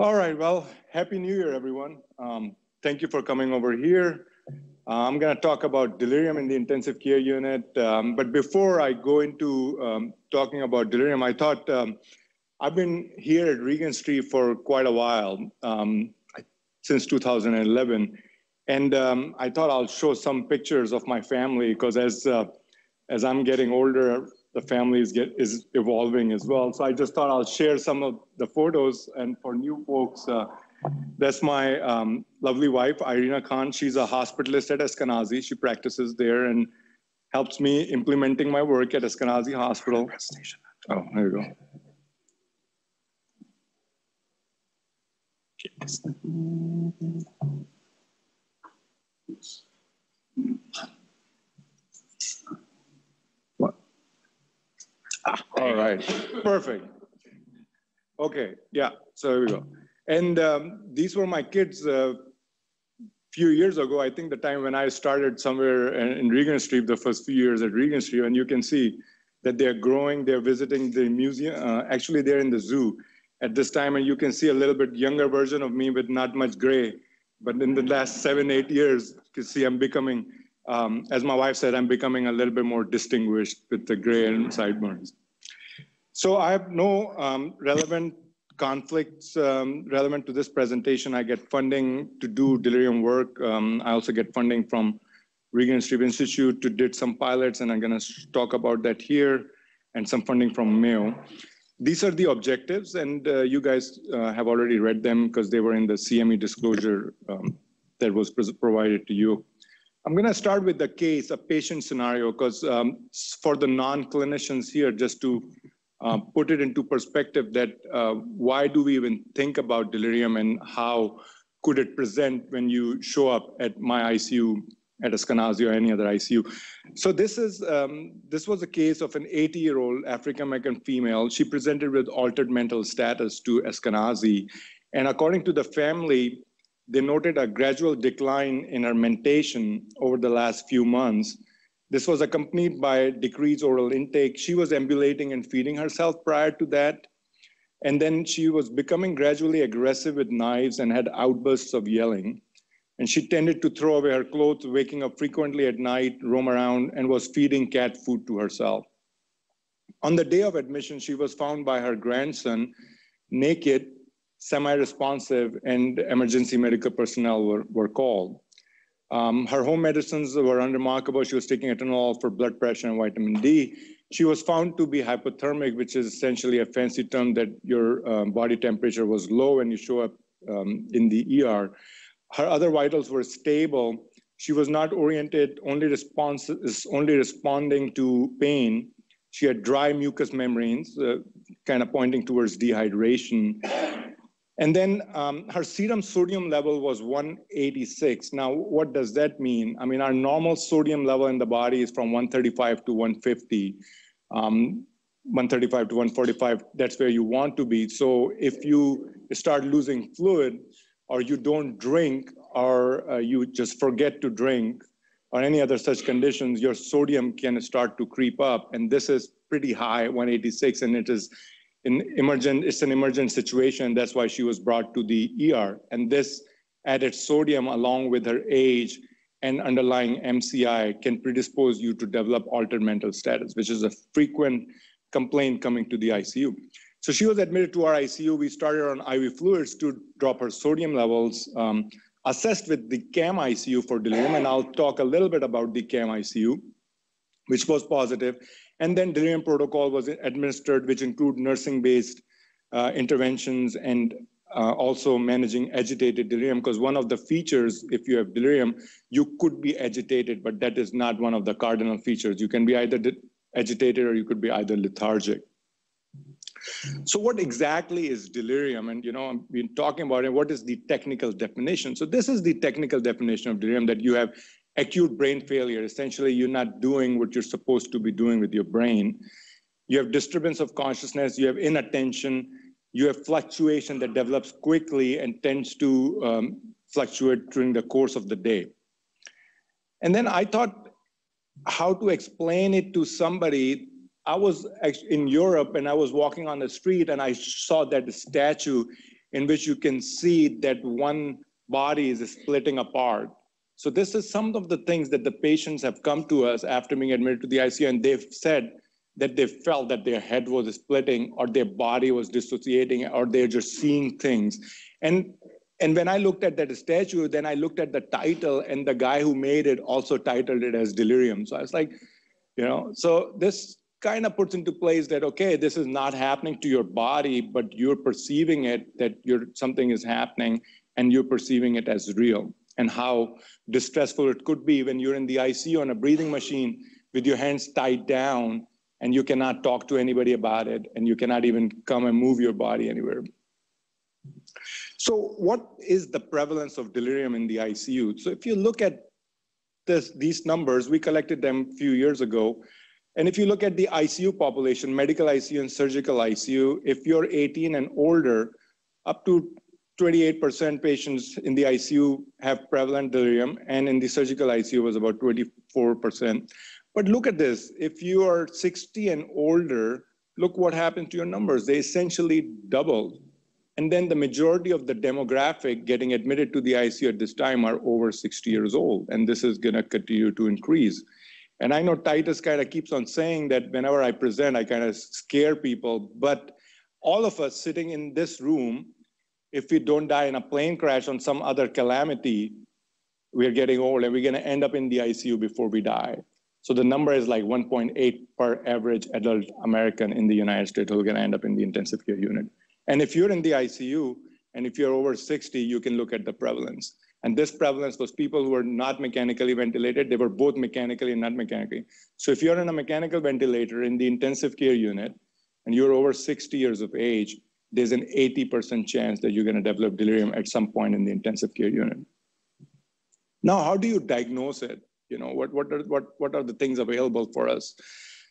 All right, well, Happy New Year, everyone. Um, thank you for coming over here. Uh, I'm going to talk about delirium in the intensive care unit. Um, but before I go into um, talking about delirium, I thought um, I've been here at Regenstrief for quite a while, um, since 2011. And um, I thought I'll show some pictures of my family because as, uh, as I'm getting older, the family is, get, is evolving as well. So I just thought I'll share some of the photos. And for new folks, uh, that's my um, lovely wife, Irina Khan. She's a hospitalist at Eskenazi. She practices there and helps me implementing my work at Eskenazi Hospital. Oh, there you go. All right, perfect. Okay, yeah, so here we go. And um, these were my kids a uh, few years ago, I think the time when I started somewhere in Regenstrief, the first few years at Regenstrief, and you can see that they're growing, they're visiting the museum, uh, actually they're in the zoo at this time, and you can see a little bit younger version of me with not much gray. But in the last seven, eight years, you can see I'm becoming um, as my wife said, I'm becoming a little bit more distinguished with the gray and sideburns. So I have no um, relevant conflicts um, relevant to this presentation. I get funding to do delirium work. Um, I also get funding from Regenstrief Institute to did some pilots, and I'm gonna talk about that here, and some funding from Mayo. These are the objectives, and uh, you guys uh, have already read them because they were in the CME disclosure um, that was provided to you. I'm going to start with the case, a patient scenario, because um, for the non-clinicians here, just to uh, put it into perspective that uh, why do we even think about delirium and how could it present when you show up at my ICU at Eskenazi or any other ICU. So this is um, this was a case of an 80-year-old African-American female. She presented with altered mental status to Eskenazi. And according to the family, they noted a gradual decline in her mentation over the last few months. This was accompanied by decreased oral intake. She was ambulating and feeding herself prior to that. And then she was becoming gradually aggressive with knives and had outbursts of yelling. And she tended to throw away her clothes, waking up frequently at night, roam around, and was feeding cat food to herself. On the day of admission, she was found by her grandson naked semi-responsive and emergency medical personnel were, were called. Um, her home medicines were unremarkable. She was taking atenolol for blood pressure and vitamin D. She was found to be hypothermic, which is essentially a fancy term that your um, body temperature was low when you show up um, in the ER. Her other vitals were stable. She was not oriented, only, response, is only responding to pain. She had dry mucous membranes, uh, kind of pointing towards dehydration. And then um, her serum sodium level was 186. Now, what does that mean? I mean, our normal sodium level in the body is from 135 to 150. Um, 135 to 145, that's where you want to be. So if you start losing fluid or you don't drink or uh, you just forget to drink or any other such conditions, your sodium can start to creep up. And this is pretty high, 186, and it is in emergent, it's an emergent situation. That's why she was brought to the ER. And this added sodium along with her age and underlying MCI can predispose you to develop altered mental status, which is a frequent complaint coming to the ICU. So she was admitted to our ICU. We started on IV fluids to drop her sodium levels, um, assessed with the CAM ICU for delirium. And I'll talk a little bit about the CAM ICU, which was positive. And then delirium protocol was administered, which include nursing-based uh, interventions and uh, also managing agitated delirium, because one of the features, if you have delirium, you could be agitated, but that is not one of the cardinal features. You can be either agitated or you could be either lethargic. So what exactly is delirium? And you know, I've been talking about it. What is the technical definition? So this is the technical definition of delirium that you have acute brain failure. Essentially, you're not doing what you're supposed to be doing with your brain. You have disturbance of consciousness, you have inattention, you have fluctuation that develops quickly and tends to um, fluctuate during the course of the day. And then I thought how to explain it to somebody. I was in Europe and I was walking on the street and I saw that statue in which you can see that one body is splitting apart. So this is some of the things that the patients have come to us after being admitted to the ICU, and they've said that they felt that their head was splitting or their body was dissociating or they're just seeing things. And and when I looked at that statue, then I looked at the title, and the guy who made it also titled it as delirium. So I was like, you know, so this kind of puts into place that okay, this is not happening to your body, but you're perceiving it that you're something is happening, and you're perceiving it as real. And how distressful it could be when you're in the ICU on a breathing machine with your hands tied down, and you cannot talk to anybody about it, and you cannot even come and move your body anywhere. So what is the prevalence of delirium in the ICU? So if you look at this, these numbers, we collected them a few years ago. And if you look at the ICU population, medical ICU and surgical ICU, if you're 18 and older, up to 28% patients in the ICU have prevalent delirium, and in the surgical ICU was about 24%. But look at this, if you are 60 and older, look what happened to your numbers. They essentially doubled. And then the majority of the demographic getting admitted to the ICU at this time are over 60 years old. And this is going to continue to increase. And I know Titus kind of keeps on saying that whenever I present, I kind of scare people. But all of us sitting in this room, if we don't die in a plane crash on some other calamity, we're getting old and we're going to end up in the ICU before we die. So the number is like 1.8 per average adult American in the United States who are going to end up in the intensive care unit. And if you're in the ICU and if you're over 60, you can look at the prevalence. And this prevalence was people who were not mechanically ventilated. They were both mechanically and not mechanically. So if you're in a mechanical ventilator in the intensive care unit and you're over 60 years of age, there's an 80% chance that you're going to develop delirium at some point in the intensive care unit. Now, how do you diagnose it? You know, what, what, are, what, what are the things available for us?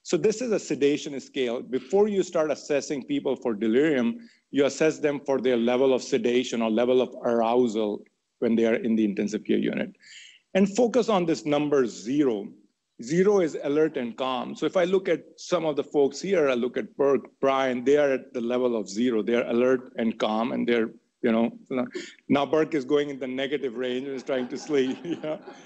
So this is a sedation scale. Before you start assessing people for delirium, you assess them for their level of sedation or level of arousal when they are in the intensive care unit. And focus on this number zero. Zero is alert and calm. So if I look at some of the folks here, I look at Burke, Brian, they are at the level of zero. They're alert and calm and they're, you know, now Burke is going in the negative range and is trying to sleep.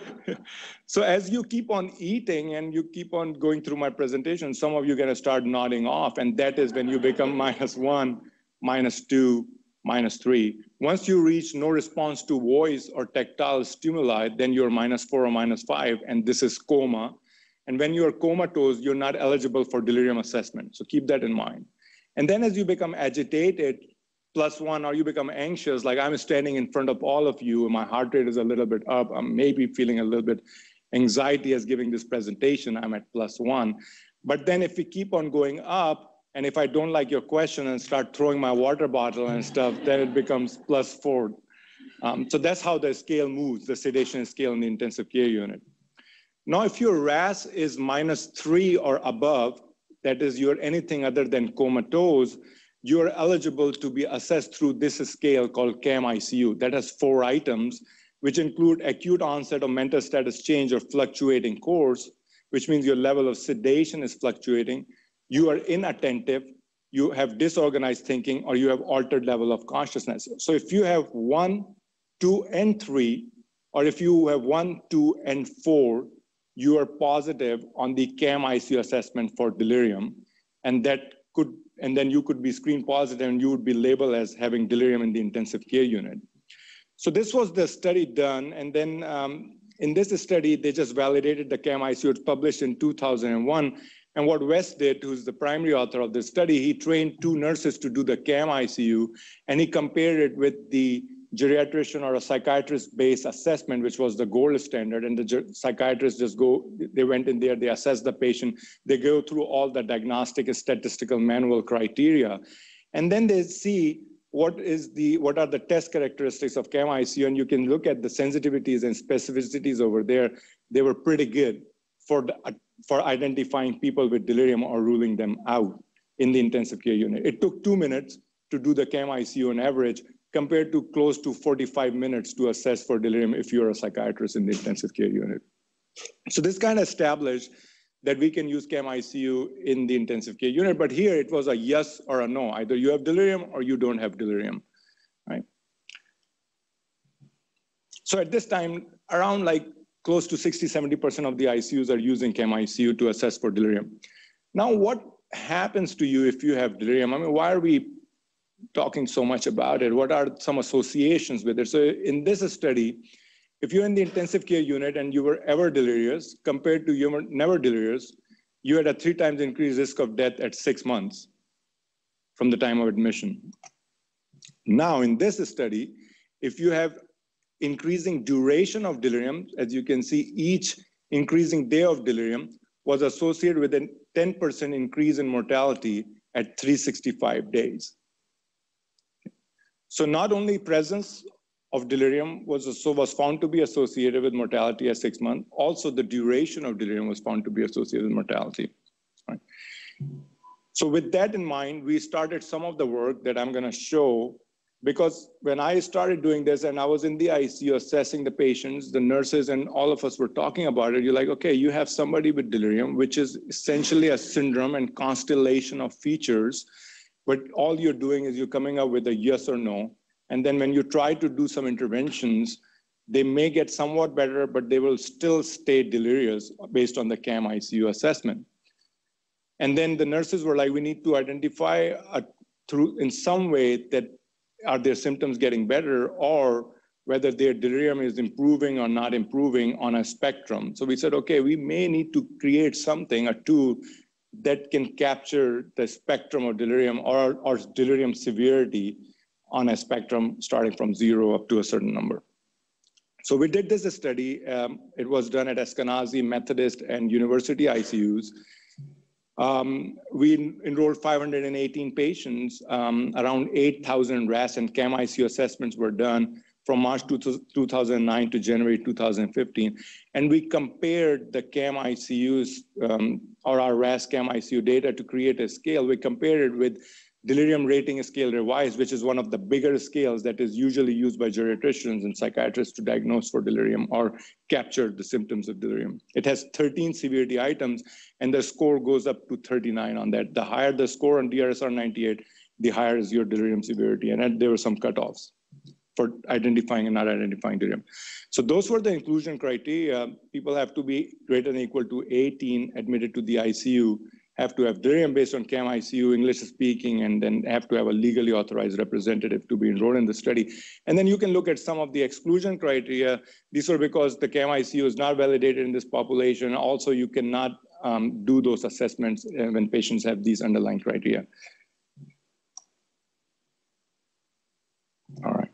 so as you keep on eating and you keep on going through my presentation, some of you are gonna start nodding off and that is when you become minus one minus two, minus three. Once you reach no response to voice or tactile stimuli, then you're minus four or minus five, and this is coma. And when you're comatose, you're not eligible for delirium assessment. So keep that in mind. And then as you become agitated, plus one, or you become anxious, like I'm standing in front of all of you, and my heart rate is a little bit up, I'm maybe feeling a little bit anxiety as giving this presentation, I'm at plus one. But then if we keep on going up, and if I don't like your question and start throwing my water bottle and stuff, then it becomes plus four. Um, so that's how the scale moves, the sedation scale in the intensive care unit. Now, if your RASS is minus three or above, that is you're anything other than comatose, you're eligible to be assessed through this scale called CAM-ICU. That has four items, which include acute onset of mental status change or fluctuating course, which means your level of sedation is fluctuating, you are inattentive, you have disorganized thinking, or you have altered level of consciousness. So if you have one, two, and three, or if you have one, two, and four, you are positive on the CAM-ICU assessment for delirium, and that could, and then you could be screen positive and you would be labeled as having delirium in the intensive care unit. So this was the study done, and then um, in this study, they just validated the CAM-ICU. It's published in 2001, and what Wes did, who's the primary author of this study, he trained two nurses to do the CAM ICU, and he compared it with the geriatrician or a psychiatrist-based assessment, which was the gold standard. And the psychiatrists just go, they went in there, they assess the patient, they go through all the diagnostic statistical manual criteria. And then they see what is the what are the test characteristics of CAM ICU, and you can look at the sensitivities and specificities over there. They were pretty good for the, for identifying people with delirium or ruling them out in the intensive care unit. It took two minutes to do the CAM ICU on average compared to close to 45 minutes to assess for delirium if you're a psychiatrist in the intensive care unit. So this kind of established that we can use CAM ICU in the intensive care unit, but here it was a yes or a no. Either you have delirium or you don't have delirium, right? So at this time, around like close to 60, 70% of the ICUs are using CAM ICU to assess for delirium. Now, what happens to you if you have delirium? I mean, why are we talking so much about it? What are some associations with it? So in this study, if you're in the intensive care unit and you were ever delirious compared to you were never delirious, you had a three times increased risk of death at six months from the time of admission. Now, in this study, if you have increasing duration of delirium, as you can see, each increasing day of delirium was associated with a 10% increase in mortality at 365 days. So not only presence of delirium was, so was found to be associated with mortality at six months, also the duration of delirium was found to be associated with mortality. Right? So with that in mind, we started some of the work that I'm gonna show because when I started doing this and I was in the ICU assessing the patients, the nurses and all of us were talking about it, you're like, okay, you have somebody with delirium, which is essentially a syndrome and constellation of features, but all you're doing is you're coming up with a yes or no. And then when you try to do some interventions, they may get somewhat better, but they will still stay delirious based on the CAM ICU assessment. And then the nurses were like, we need to identify a, through in some way that are their symptoms getting better or whether their delirium is improving or not improving on a spectrum. So we said, okay, we may need to create something, a tool that can capture the spectrum of delirium or, or delirium severity on a spectrum starting from zero up to a certain number. So we did this study. Um, it was done at Eskenazi, Methodist, and University ICUs. Um, we enrolled 518 patients. Um, around 8,000 RASS and CAM-ICU assessments were done from March 2009 to January 2015. And we compared the CAM-ICUs um, or our RASS CAM-ICU data to create a scale. We compared it with delirium rating scale revised, which is one of the bigger scales that is usually used by geriatricians and psychiatrists to diagnose for delirium or capture the symptoms of delirium. It has 13 severity items, and the score goes up to 39 on that. The higher the score on DRSR 98, the higher is your delirium severity. And there were some cutoffs for identifying and not identifying delirium. So those were the inclusion criteria. People have to be greater than equal to 18 admitted to the ICU have to have delirium based on CAM ICU, English speaking, and then have to have a legally authorized representative to be enrolled in the study. And then you can look at some of the exclusion criteria. These are because the CAM ICU is not validated in this population. Also, you cannot um, do those assessments uh, when patients have these underlying criteria. All right.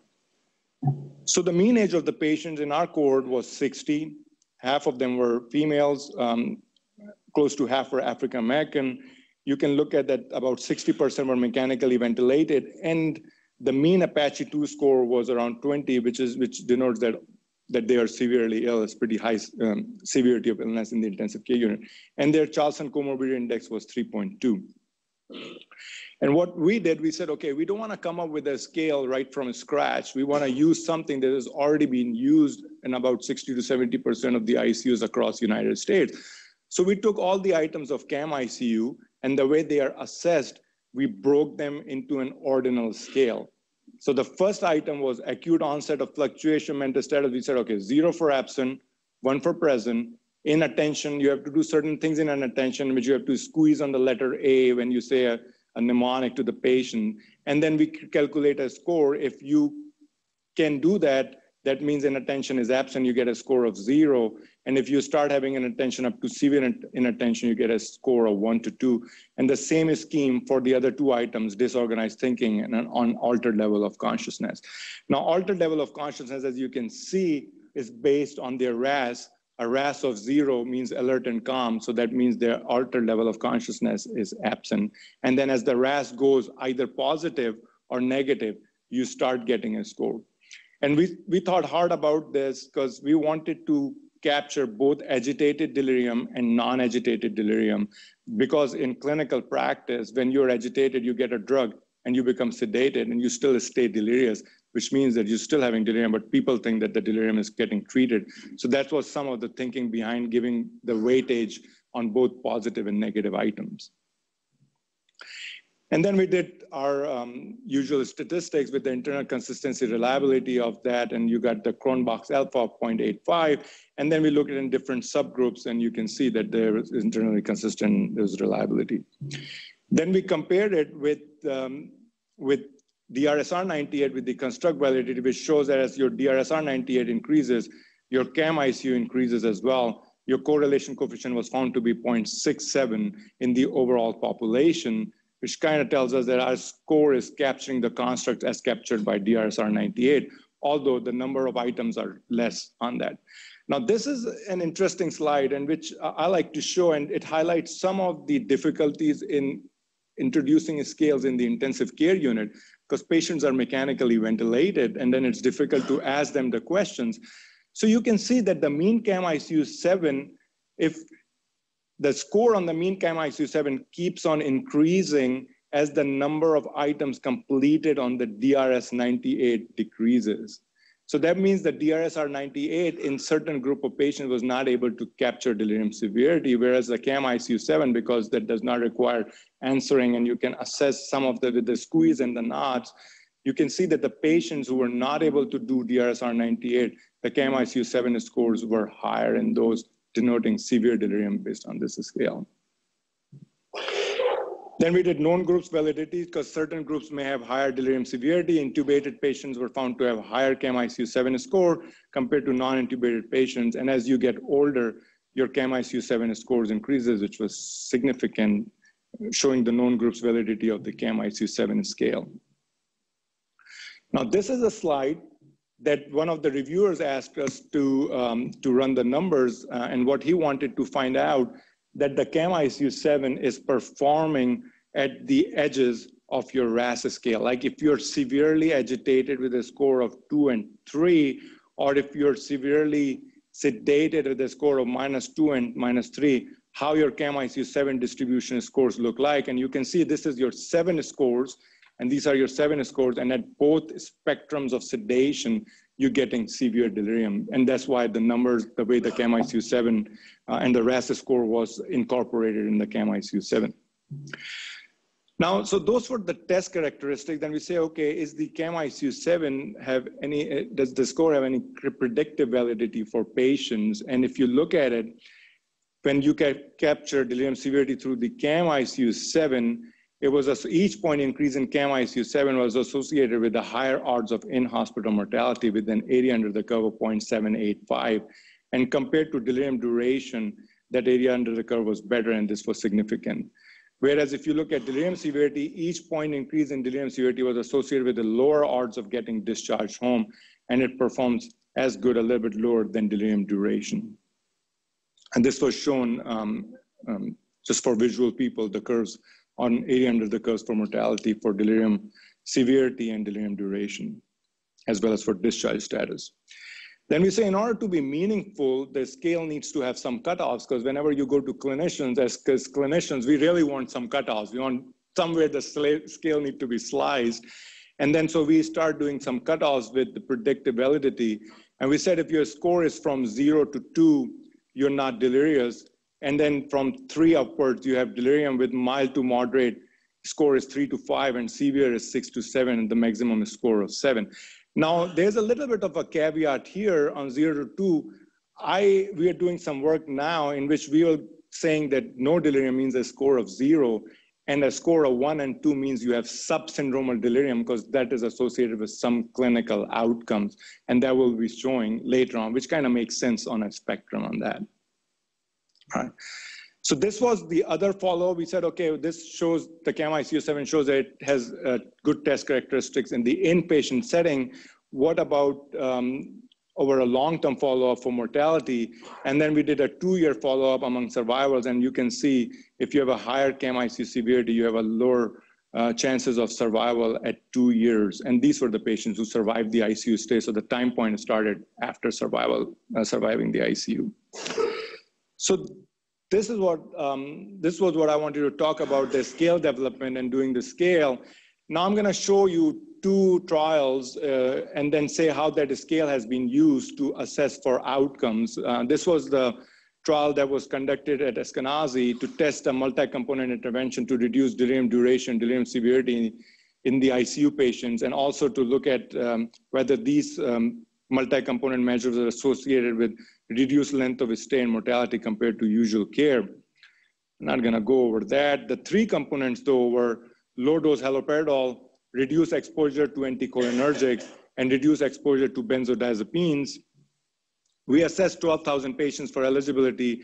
So the mean age of the patients in our cohort was 60. Half of them were females. Um, close to half were African American. You can look at that about 60% were mechanically ventilated. And the mean Apache 2 score was around 20, which is which denotes that that they are severely ill. It's pretty high um, severity of illness in the intensive care unit. And their Charlson comorbidity index was 3.2. And what we did, we said, okay, we don't want to come up with a scale right from scratch. We want to use something that has already been used in about 60 to 70% of the ICUs across the United States. So we took all the items of CAM ICU and the way they are assessed, we broke them into an ordinal scale. So the first item was acute onset of fluctuation mental status. We said, okay, zero for absent, one for present. Inattention, you have to do certain things in inattention, which you have to squeeze on the letter A when you say a, a mnemonic to the patient. And then we calculate a score. If you can do that, that means inattention is absent, you get a score of zero. And if you start having inattention up to severe inattention, you get a score of one to two. And the same scheme for the other two items, disorganized thinking and an altered level of consciousness. Now, altered level of consciousness, as you can see, is based on their RASS. A RASS of zero means alert and calm. So that means their altered level of consciousness is absent. And then as the RASS goes either positive or negative, you start getting a score. And we, we thought hard about this because we wanted to capture both agitated delirium and non-agitated delirium because in clinical practice, when you're agitated, you get a drug and you become sedated and you still stay delirious, which means that you're still having delirium, but people think that the delirium is getting treated. So that was some of the thinking behind giving the weightage on both positive and negative items. And then we did our um, usual statistics with the internal consistency reliability of that, and you got the Cronbach's alpha of 0.85. And then we looked at in different subgroups, and you can see that there is internally consistent, there's reliability. Then we compared it with, um, with DRSR98 with the construct validity, which shows that as your DRSR98 increases, your CAM-ICU increases as well. Your correlation coefficient was found to be 0.67 in the overall population, which kind of tells us that our score is capturing the construct as captured by DRSR 98, although the number of items are less on that. Now, this is an interesting slide and which I like to show, and it highlights some of the difficulties in introducing scales in the intensive care unit because patients are mechanically ventilated and then it's difficult to ask them the questions. So you can see that the mean CAM ICU 7, if the score on the mean CAM ICU-7 keeps on increasing as the number of items completed on the DRS-98 decreases. So that means that DRSR-98 in certain group of patients was not able to capture delirium severity, whereas the CAM ICU-7, because that does not require answering and you can assess some of the, the squeeze and the nods, you can see that the patients who were not able to do DRSR-98, the CAM ICU-7 scores were higher in those denoting severe delirium based on this scale. Then we did known groups validity because certain groups may have higher delirium severity. Intubated patients were found to have higher CAM-ICU-7 score compared to non-intubated patients. And as you get older, your CAM-ICU-7 scores increases, which was significant, showing the known groups validity of the CAM-ICU-7 scale. Now, this is a slide that one of the reviewers asked us to, um, to run the numbers, uh, and what he wanted to find out that the CAM ICU-7 is performing at the edges of your RASS scale. Like if you're severely agitated with a score of two and three, or if you're severely sedated with a score of minus two and minus three, how your CAM ICU-7 distribution scores look like. And you can see this is your seven scores, and these are your seven scores. And at both spectrums of sedation, you're getting severe delirium. And that's why the numbers, the way the CAM-ICU-7 uh, and the RASS score was incorporated in the CAM-ICU-7. Now, so those were the test characteristics. Then we say, okay, is the CAM-ICU-7 have any, uh, does the score have any predictive validity for patients? And if you look at it, when you can capture delirium severity through the CAM-ICU-7, it was a, each point increase in CAM ICU-7 was associated with the higher odds of in-hospital mortality with an area under the curve of 0.785. And compared to delirium duration, that area under the curve was better and this was significant. Whereas if you look at delirium severity, each point increase in delirium severity was associated with the lower odds of getting discharged home and it performs as good, a little bit lower than delirium duration. And this was shown um, um, just for visual people, the curves on area under the curve for mortality for delirium severity and delirium duration, as well as for discharge status. Then we say in order to be meaningful, the scale needs to have some cutoffs because whenever you go to clinicians, as, as clinicians, we really want some cutoffs. We want somewhere the scale need to be sliced. And then so we start doing some cutoffs with the predictive validity. And we said if your score is from zero to two, you're not delirious. And then from three upwards, you have delirium with mild to moderate score is three to five and severe is six to seven and the maximum is score of seven. Now, there's a little bit of a caveat here on zero to two. I, we are doing some work now in which we are saying that no delirium means a score of zero and a score of one and two means you have subsyndromal delirium because that is associated with some clinical outcomes and that will be showing later on, which kind of makes sense on a spectrum on that. Right. So this was the other follow. We said, okay, this shows the CAM ICU-7 shows it has uh, good test characteristics in the inpatient setting. What about um, over a long-term follow-up for mortality? And then we did a two-year follow-up among survivors, and you can see if you have a higher CAM ICU severity, you have a lower uh, chances of survival at two years. And these were the patients who survived the ICU stay. So the time point started after survival, uh, surviving the ICU. So this is what um, this was what I wanted to talk about the scale development and doing the scale. Now I'm going to show you two trials uh, and then say how that scale has been used to assess for outcomes. Uh, this was the trial that was conducted at Eskenazi to test a multi-component intervention to reduce delirium duration, delirium severity in the ICU patients, and also to look at um, whether these um, multi-component measures are associated with reduced length of stay and mortality compared to usual care. I'm not gonna go over that. The three components though were low dose haloperidol, reduce exposure to anticholinergics, and reduce exposure to benzodiazepines. We assessed 12,000 patients for eligibility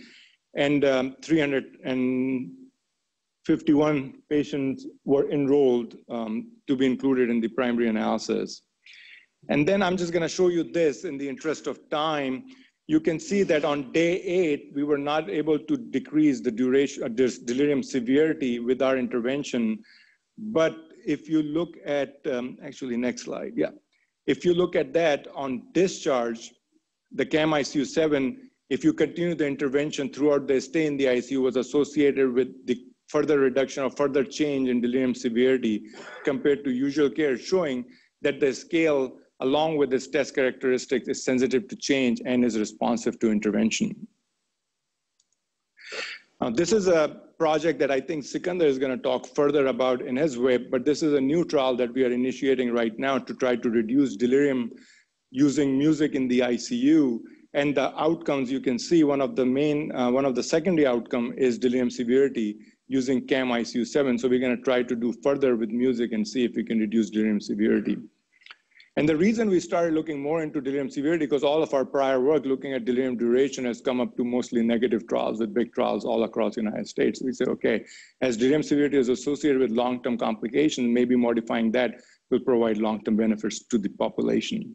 and um, 351 patients were enrolled um, to be included in the primary analysis. And then I'm just gonna show you this in the interest of time. You can see that on day eight, we were not able to decrease the duration of uh, this delirium severity with our intervention. But if you look at, um, actually next slide, yeah. If you look at that on discharge, the CAM ICU 7, if you continue the intervention throughout the stay in the ICU, was associated with the further reduction or further change in delirium severity compared to usual care, showing that the scale, along with its test characteristics, is sensitive to change and is responsive to intervention. Now, this is a project that I think Sikandar is going to talk further about in his way, but this is a new trial that we are initiating right now to try to reduce delirium using music in the ICU. And the outcomes you can see, one of the main, uh, one of the secondary outcome is delirium severity using CAM ICU 7. So we're gonna try to do further with music and see if we can reduce delirium severity. And the reason we started looking more into delirium severity, because all of our prior work looking at delirium duration has come up to mostly negative trials with big trials all across the United States. We said, okay, as delirium severity is associated with long-term complications, maybe modifying that will provide long-term benefits to the population.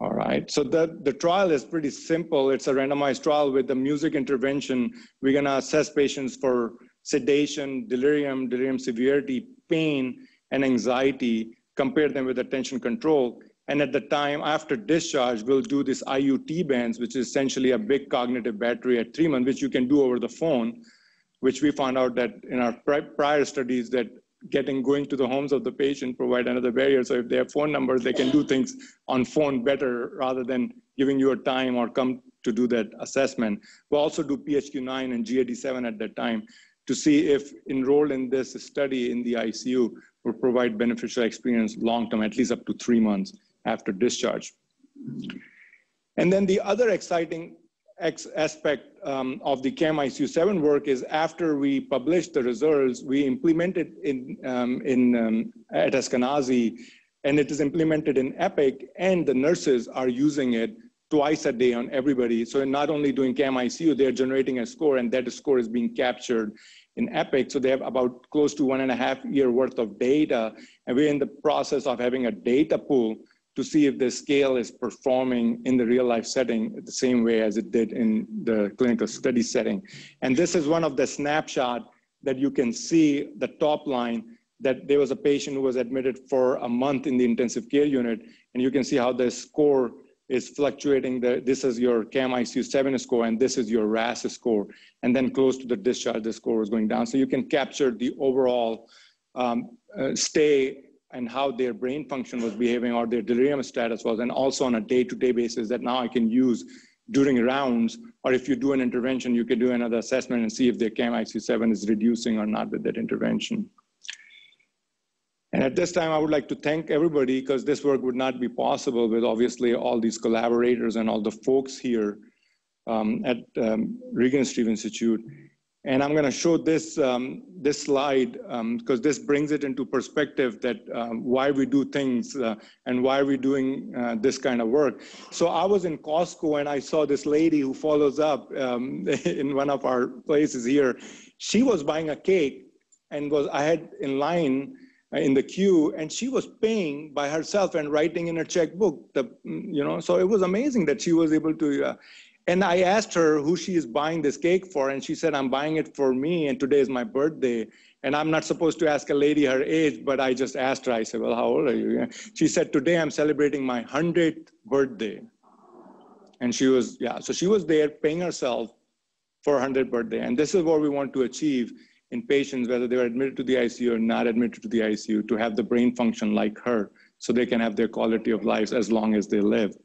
All right, so the, the trial is pretty simple. It's a randomized trial with the music intervention. We're gonna assess patients for sedation, delirium, delirium severity, pain, and anxiety, compare them with attention control. And at the time after discharge, we'll do this IUT bands, which is essentially a big cognitive battery at three months, which you can do over the phone, which we found out that in our prior studies that getting going to the homes of the patient provide another barrier. So if they have phone numbers, they can do things on phone better rather than giving you a time or come to do that assessment. We'll also do PHQ-9 and GAD-7 at that time to see if enrolled in this study in the ICU will provide beneficial experience long-term, at least up to three months after discharge. And then the other exciting aspect um, of the CAM ICU7 work is after we published the results, we implemented in, um, in um, at Eskenazi, and it is implemented in EPIC, and the nurses are using it twice a day on everybody. So not only doing CAM ICU, they're generating a score, and that score is being captured in EPIC. So they have about close to one and a half year worth of data, and we're in the process of having a data pool to see if the scale is performing in the real life setting the same way as it did in the clinical study setting. And this is one of the snapshot that you can see the top line that there was a patient who was admitted for a month in the intensive care unit. And you can see how the score is fluctuating. The, this is your CAM ICU 7 score, and this is your RASS score. And then close to the discharge, the score is going down. So you can capture the overall um, uh, stay and how their brain function was behaving or their delirium status was, and also on a day-to-day basis that now I can use during rounds, or if you do an intervention, you can do another assessment and see if their CAM-ICU7 is reducing or not with that intervention. And at this time, I would like to thank everybody because this work would not be possible with obviously all these collaborators and all the folks here um, at um, Regenstrief Institute. And I'm going to show this, um, this slide because um, this brings it into perspective that um, why we do things uh, and why we're doing uh, this kind of work. So I was in Costco and I saw this lady who follows up um, in one of our places here. She was buying a cake and was I had in line in the queue and she was paying by herself and writing in her checkbook the you know so it was amazing that she was able to uh, and I asked her who she is buying this cake for, and she said, I'm buying it for me, and today is my birthday. And I'm not supposed to ask a lady her age, but I just asked her, I said, Well, how old are you? She said, Today I'm celebrating my 100th birthday. And she was, yeah, so she was there paying herself for 100th birthday. And this is what we want to achieve in patients, whether they're admitted to the ICU or not admitted to the ICU, to have the brain function like her so they can have their quality of life as long as they live.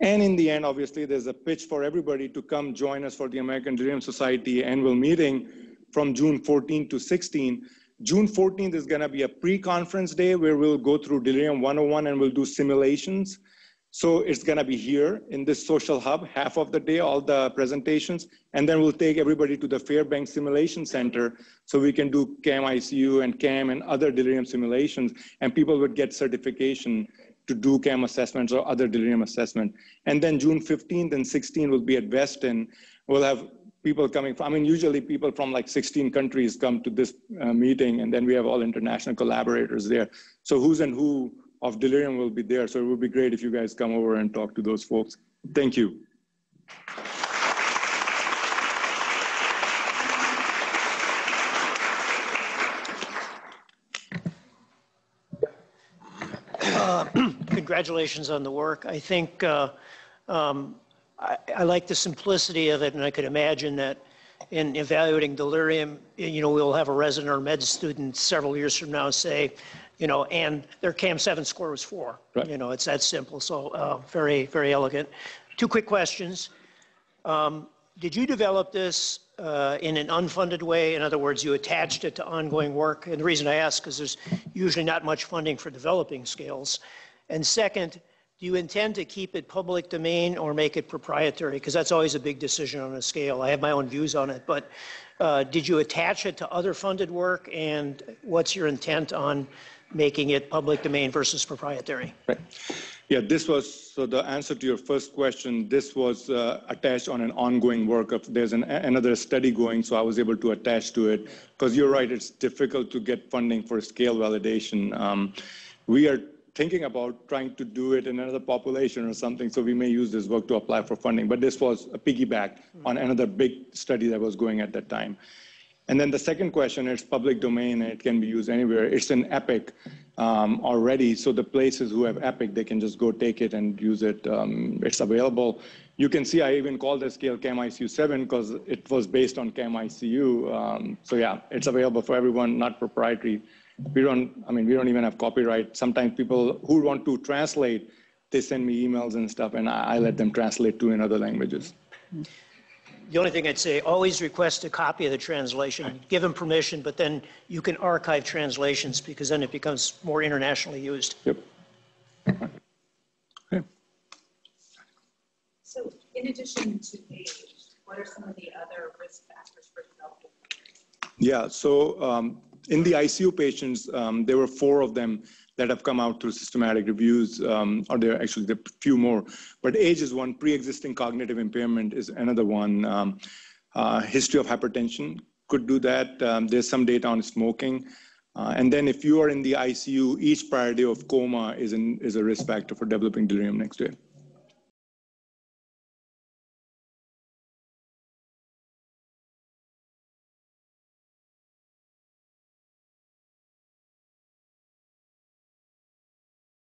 And in the end, obviously, there's a pitch for everybody to come join us for the American Delirium Society annual meeting from June 14 to 16. June 14th is going to be a pre-conference day where we'll go through Delirium 101 and we'll do simulations. So it's going to be here in this social hub, half of the day, all the presentations. And then we'll take everybody to the Fairbanks Simulation Center so we can do CAM ICU and CAM and other delirium simulations. And people would get certification to do CAM assessments or other delirium assessment. And then June 15th and 16th will be at Westin. We'll have people coming from, I mean, usually people from like 16 countries come to this uh, meeting and then we have all international collaborators there. So who's and who of Delirium will be there. So it would be great if you guys come over and talk to those folks. Thank you. Uh, congratulations on the work. I think uh, um, I, I, like the simplicity of it, and I could imagine that in evaluating delirium, you know, we'll have a resident or med student several years from now say, you know, and their CAM7 score was four. Right. You know, it's that simple. So uh, very, very elegant. Two quick questions. Um, did you develop this uh, in an unfunded way? In other words, you attached it to ongoing work? And the reason I ask is there's usually not much funding for developing scales. And second, do you intend to keep it public domain or make it proprietary? Because that's always a big decision on a scale. I have my own views on it, but uh, did you attach it to other funded work? And what's your intent on making it public domain versus proprietary? Right. Yeah, this was, so the answer to your first question, this was uh, attached on an ongoing work. Of, there's an, another study going, so I was able to attach to it. Because you're right, it's difficult to get funding for scale validation. Um, we are thinking about trying to do it in another population or something, so we may use this work to apply for funding. But this was a piggyback mm -hmm. on another big study that was going at that time. And then the second question, it's public domain it can be used anywhere. It's an Epic um, already, so the places who have Epic, they can just go take it and use it. Um, it's available. You can see I even called the scale CAM-ICU 7 because it was based on CAM-ICU. Um, so yeah, it's available for everyone, not proprietary. We don't, I mean, we don't even have copyright. Sometimes people who want to translate, they send me emails and stuff and I, I let them translate too in other languages. The only thing I'd say, always request a copy of the translation. Give them permission, but then you can archive translations because then it becomes more internationally used. Yep. Okay. So in addition to age, what are some of the other risk factors for developing? Yeah, so um, in the ICU patients, um, there were four of them that have come out through systematic reviews, um, or there are actually a few more. But age is one, pre-existing cognitive impairment is another one. Um, uh, history of hypertension could do that. Um, there's some data on smoking. Uh, and then if you are in the ICU, each prior day of coma is, is a risk factor for developing delirium next day.